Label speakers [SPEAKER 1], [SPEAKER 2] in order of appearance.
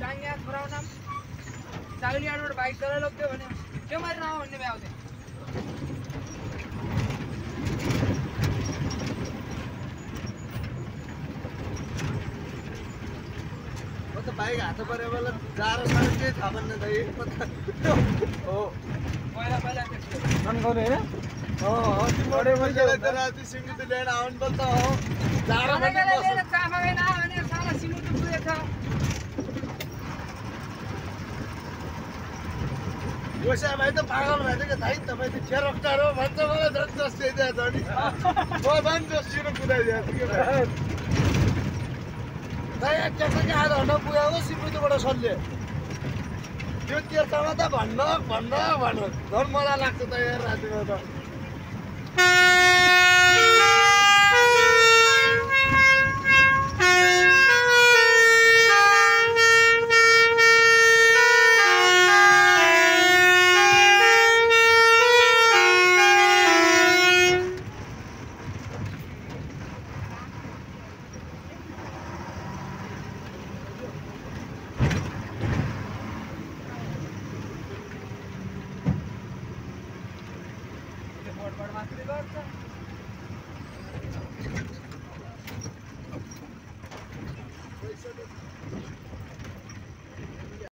[SPEAKER 1] टाङ्ग्या छोराउन सागलियाडबाट bike चलाइ लग्थ्यो भने त्यो आऊ भन्ने भए आउँथ्यो
[SPEAKER 2] म त बाइक हात पऱ्यो बेला जाडो साह्रो केही थाहा भन्ने त यही म त हो
[SPEAKER 1] पहिला पहिला
[SPEAKER 2] गोसा भाइ त पागल भएछ क्या दाइ तपाईँ त खेरोक्टार हो भन्छ मलाई झन् जस्टिदिएको छ नि म आधा घन्टा पुगेको सिमुटुबाट सल्ले त्यो तेर्समा त भन्न भन्न भन्नु झन् मलाई लाग्छ त यार रातिमा त।
[SPEAKER 1] Thank you.